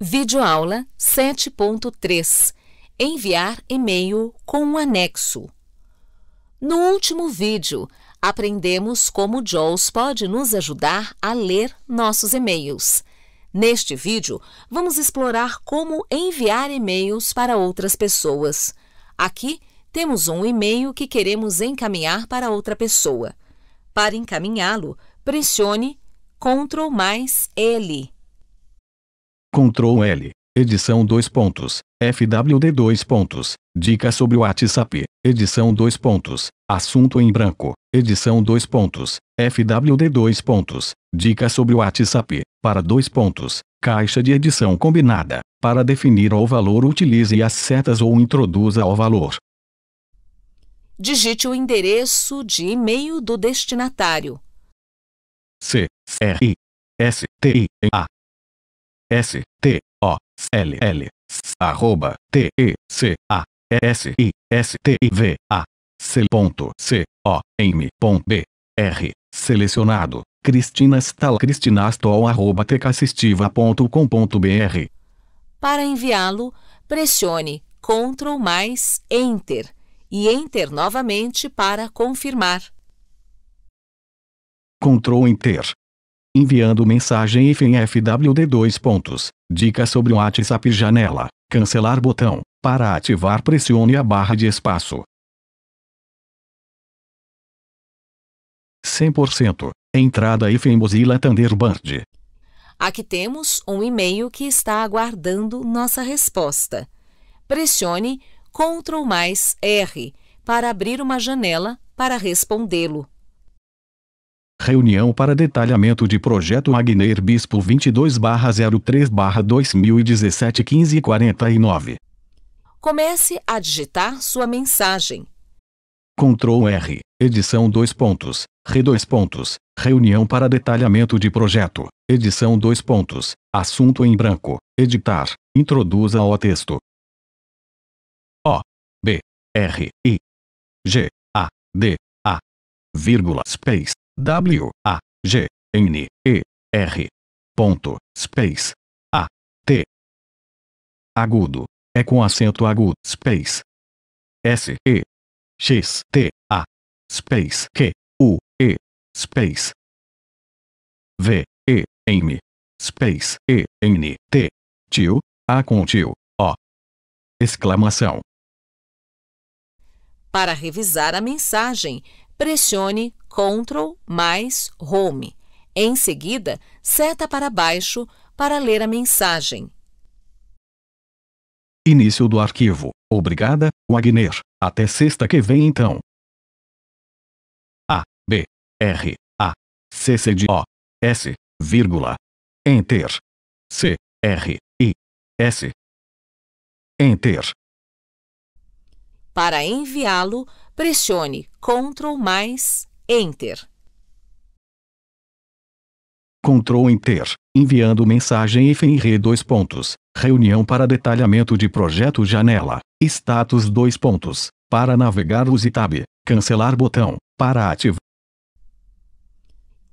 Videoaula 7.3 Enviar e-mail com um anexo. No último vídeo, aprendemos como JAWS pode nos ajudar a ler nossos e-mails. Neste vídeo, vamos explorar como enviar e-mails para outras pessoas. Aqui temos um e-mail que queremos encaminhar para outra pessoa. Para encaminhá-lo, pressione Ctrl mais L. Ctrl L. Edição 2 pontos. FWD 2 pontos. Dica sobre o WhatsApp. Edição 2 pontos. Assunto em branco. Edição 2 pontos. FWD 2 pontos. Dica sobre o WhatsApp. Para 2 pontos. Caixa de edição combinada. Para definir o valor utilize as setas ou introduza o valor. Digite o endereço de e-mail do destinatário. C R S T I A S T O L L arroba T E C A S I S T I V A C ponto C O M ponto B R selecionado Cristina Stal cristinastol arroba tcassistiva.com.br Para enviá-lo, pressione Ctrl mais Enter e Enter novamente para confirmar. Ctrl Enter. Enviando mensagem IF em FWD 2 pontos. Dica sobre o WhatsApp janela. Cancelar botão. Para ativar pressione a barra de espaço. 100%. Entrada IF em Mozilla Thunderbird. Aqui temos um e-mail que está aguardando nossa resposta. Pressione Ctrl mais R para abrir uma janela para respondê-lo. Reunião para detalhamento de projeto Agner Bispo 22-03-2017 1549. Comece a digitar sua mensagem. Ctrl R. Edição 2 pontos. Re 2 pontos. Reunião para detalhamento de projeto. Edição 2 pontos. Assunto em branco. Editar. Introduza o texto. O. B. R. I. G. A. D. A. Vírgula. Space. W. A. G. N. E. R. Ponto. Space. A. T. Agudo. É com acento agudo. Space. S. E. X. T. A. Space. Q. U. E. Space. V. E. M. Space. E. N. T. Tio. A com tio. O. Exclamação. Para revisar a mensagem, pressione Ctrl mais Home. Em seguida, seta para baixo para ler a mensagem. Início do arquivo. Obrigada, Wagner. Até sexta que vem então. A, B, R, A, C, C, D, O, S, vírgula. Enter. C, R, I, S. Enter. Para enviá-lo, pressione Ctrl mais Enter. Ctrl Enter. Enviando mensagem FNR 2 pontos. Reunião para detalhamento de projeto janela. Status 2 pontos. Para navegar use tab. Cancelar botão. Para ativar.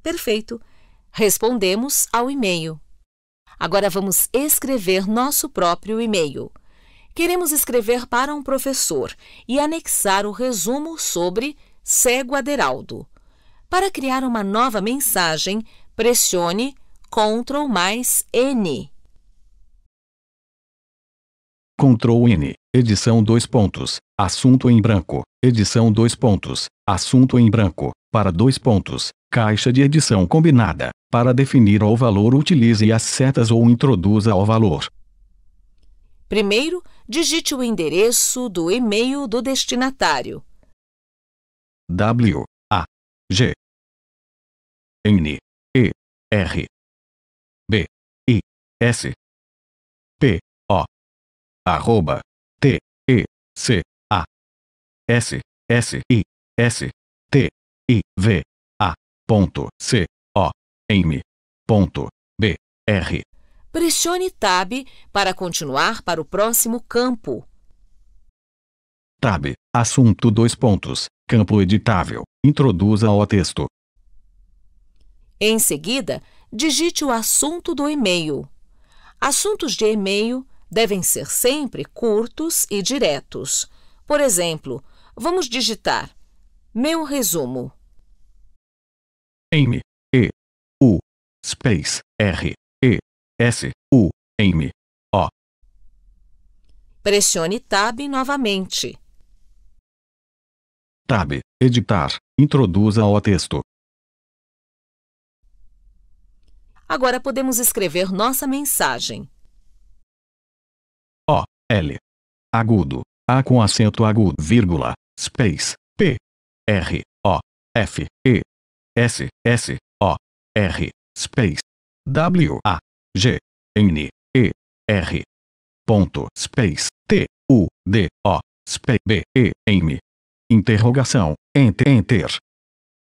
Perfeito. Respondemos ao e-mail. Agora vamos escrever nosso próprio e-mail. Queremos escrever para um professor e anexar o resumo sobre Cego Aderaldo. Para criar uma nova mensagem, pressione Ctrl mais N. Ctrl N. Edição 2 pontos. Assunto em branco. Edição 2 pontos. Assunto em branco. Para 2 pontos. Caixa de edição combinada. Para definir o valor utilize as setas ou introduza o valor. Primeiro, digite o endereço do e-mail do destinatário. W A G N E R B I S P O arroba T E C A S S I S T I V A ponto C O M ponto B R Pressione Tab para continuar para o próximo campo. Tab. Assunto 2 pontos. Campo editável. Introduza o texto. Em seguida, digite o assunto do e-mail. Assuntos de e-mail devem ser sempre curtos e diretos. Por exemplo, vamos digitar meu resumo. M E U space R S U M O. Pressione Tab novamente. Tab editar. Introduza o texto. Agora podemos escrever nossa mensagem. O L agudo A com acento agudo vírgula space P R O F E S S O R space W A G N E R. Ponto space T U D O space B E M interrogação enter enter.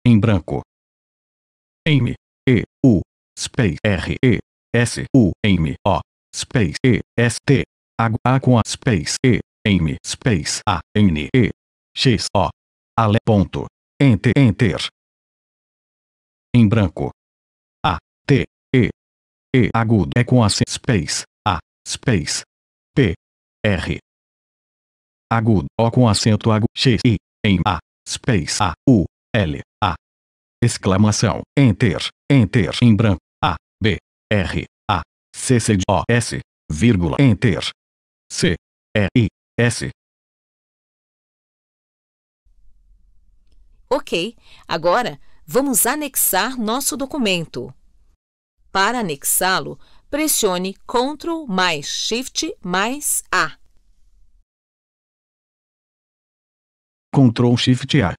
Em branco. M E U space R E S U M O space E S T. A, com a space E M space A N E X O. Ale ponto enter enter. Em branco. A T E E agudo é com a space A space P R. Agudo O com acento agudo X I em A space A U L A. Exclamação enter enter em branco A B R A C C D O S vírgula enter C E I S. Ok, agora vamos anexar nosso documento. Para anexá-lo, pressione Ctrl mais Shift mais A. Ctrl Shift A.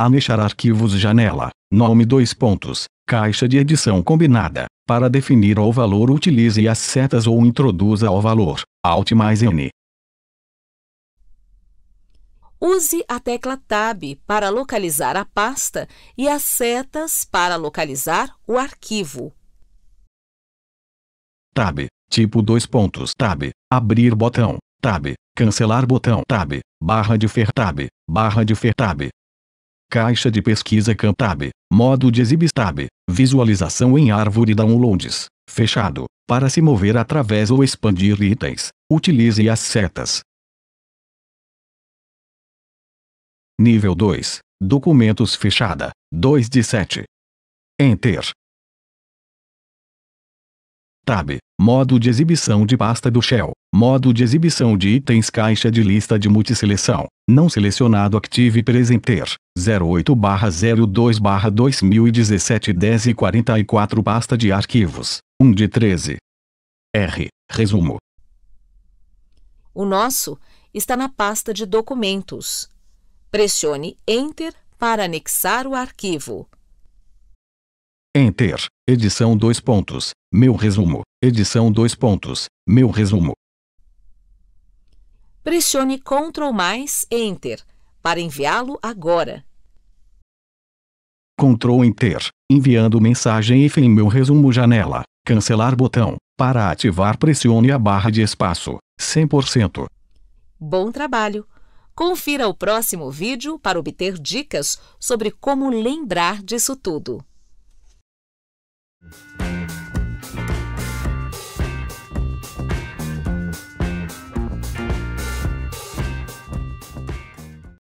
Anexar arquivos janela. Nome dois pontos. Caixa de edição combinada. Para definir o valor utilize as setas ou introduza o valor. Alt mais N. Use a tecla Tab para localizar a pasta e as setas para localizar o arquivo. Tab. Tipo dois pontos. Tab. Abrir botão. Tab. Cancelar botão. Tab. Barra de fer. Tab. Barra de fer. Tab. Caixa de pesquisa Camp Tab. Modo de exibir Tab. Visualização em árvore downloads. Fechado. Para se mover através ou expandir itens, utilize as setas. Nível 2. Documentos fechada. 2 de 7. Enter. Tab. Modo de exibição de pasta do Shell. Modo de exibição de itens caixa de lista de multiseleção. Não selecionado Active Presenter. 08-02-2017 10 e 44 Pasta de arquivos. 1 de 13. R. Resumo. O nosso está na pasta de documentos. Pressione Enter para anexar o arquivo. Enter. Edição 2 pontos. Meu resumo. Edição 2 pontos. Meu resumo. Pressione Ctrl mais Enter para enviá-lo agora. Ctrl Enter. Enviando mensagem e em meu resumo janela. Cancelar botão. Para ativar pressione a barra de espaço. 100%. Bom trabalho! Confira o próximo vídeo para obter dicas sobre como lembrar disso tudo. Mm-hmm.